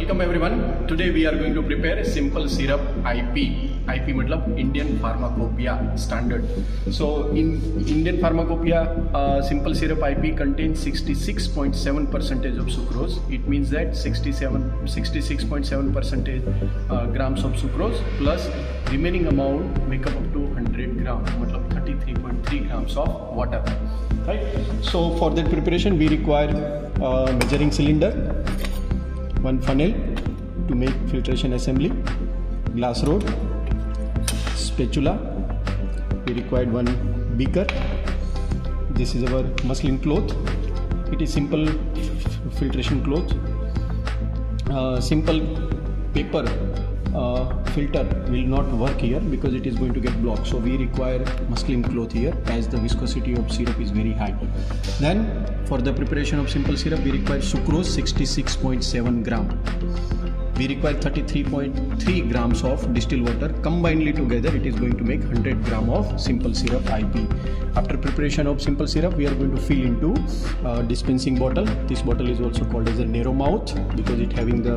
Welcome everyone. Today we are going to prepare a simple syrup IP. IP matlab Indian Pharmacopoeia standard. So in Indian Pharmacopoeia, uh, simple syrup IP contains 66.7 percentage of sucrose. It means that 67, 66.7 percentage uh, grams of sucrose plus remaining amount make up to 100 gram, matlab 33.3 grams of water. Right. So for that preparation we require uh, measuring cylinder one funnel to make filtration assembly glass rod spatula. We required one beaker. This is our muslin cloth. It is simple filtration cloth. Uh, simple paper uh, filter will not work here because it is going to get blocked. So we require muslin cloth here as the viscosity of syrup is very high. Then for the preparation of simple syrup we require sucrose 66.7 gram we require 33.3 grams of distilled water combinedly together it is going to make 100 gram of simple syrup ip after preparation of simple syrup we are going to fill into uh, dispensing bottle. This bottle is also called as a narrow mouth because it having the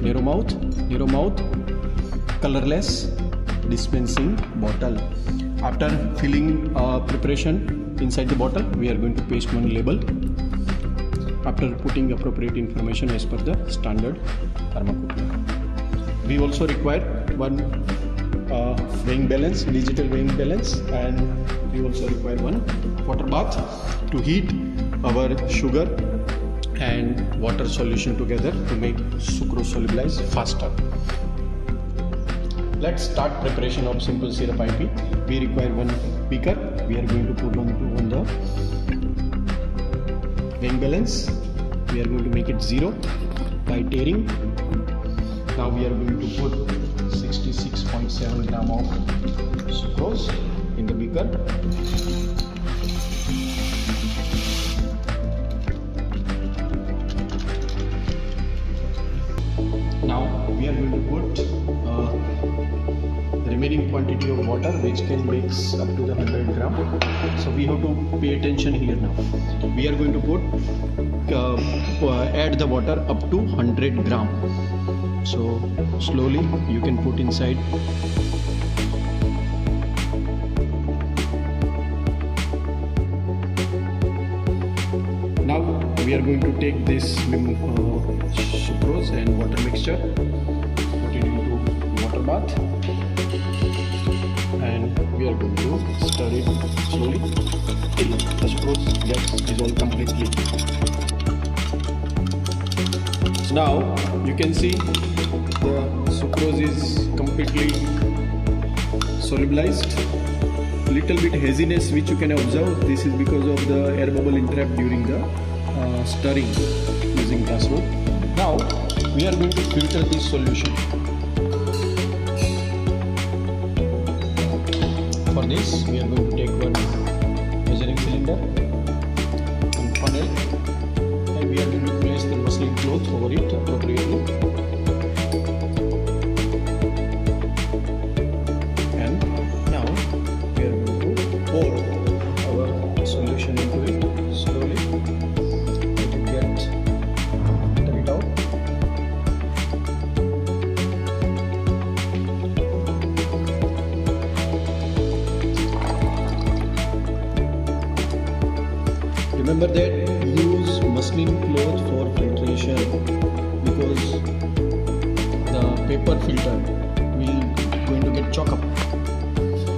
narrow mouth narrow mouth colorless dispensing bottle. After filling uh, preparation inside the bottle we are going to paste one label. After putting appropriate information as per the standard we also require one uh, weighing balance digital weighing balance and we also require one water bath to heat our sugar and water solution together to make sucrose solubilize faster let's start preparation of simple syrup IP. We require one beaker. We are going to put on, on the weighing balance. We are going to make it zero by taring. We are going to put 66.7 gram of sucrose in the beaker. Now we are going to put uh, the remaining quantity of water which can mix up to the 100 gram. So we have to pay attention here now. We are going to put uh, uh, add the water up to 100 gram. So slowly you can put inside. Now we are going to take this uh, sucrose and water mixture. Put it into water bath. And we are going to stir it slowly. Till the sucrose gets dissolved completely now you can see the sucrose is completely solubilized A little bit haziness which you can observe this is because of the air bubble entrapped during the uh, stirring using glass rod. Now we are going to filter this solution. For this we are going to take one measuring cylinder, and funnel we are going to place the muslin cloth over it appropriately. And now we are going to pour our solution into it slowly to get it out. Remember that muslin cloth for filtration because the paper filter will going to get choke up.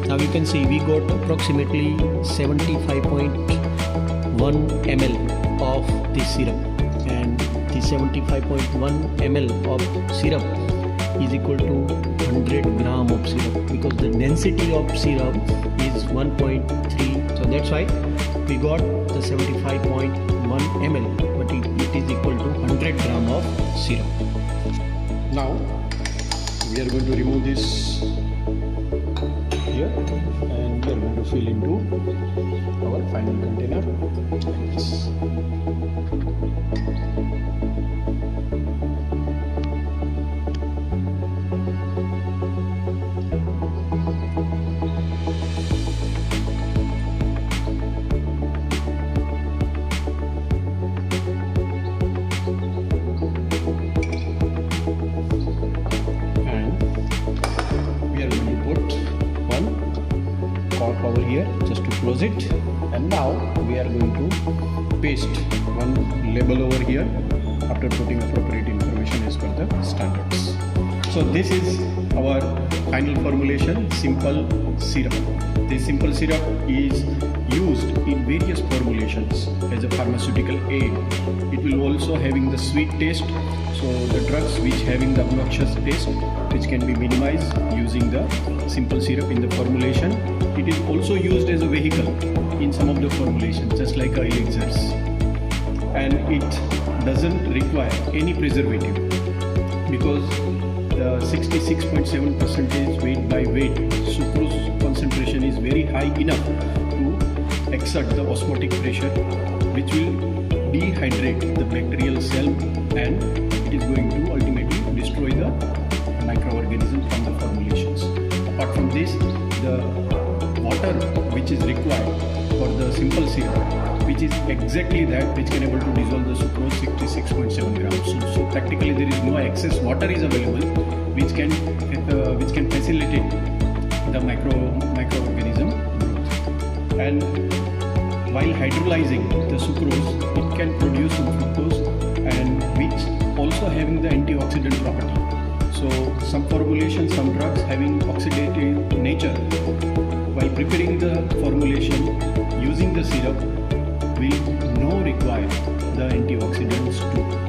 Now you can see we got approximately 75.1 ml of this syrup and the 75.1 ml of syrup is equal to 100 gram of syrup because the density of syrup is 1.3 so that's why we got the 75.1 is equal to 100 gram of syrup now we are going to remove this here and we are going to fill into our final container like this. Over here just to close it. And now we are going to paste one label over here after putting appropriate information as per the standards. So this is our final formulation simple syrup. This simple syrup is used in various formulations as a pharmaceutical aid. It will also having the sweet taste so the drugs which having the obnoxious taste which can be minimized using the simple syrup in the formulation. It is also used as a vehicle in some of the formulations just like elixirs. And it doesn't require any preservative because the 66.7 percentage weight by weight sucrose concentration is very high enough to exert the osmotic pressure which will dehydrate the bacterial cell and it is going to ultimately destroy the microorganism from the formulations. Apart from this, the water which is required for the simple syrup which is exactly that which can able to dissolve the sucrose 66.7 grams. So, so practically there is no excess water is available which can uh, which can facilitate the micro microorganism. And while hydrolyzing the sucrose, it can produce some fructose and which also having the antioxidant property. So some formulations, some drugs having oxidative nature. While preparing the formulation using the syrup, we no require the antioxidants too.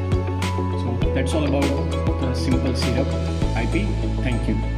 That's all about the simple syrup IP. Thank you.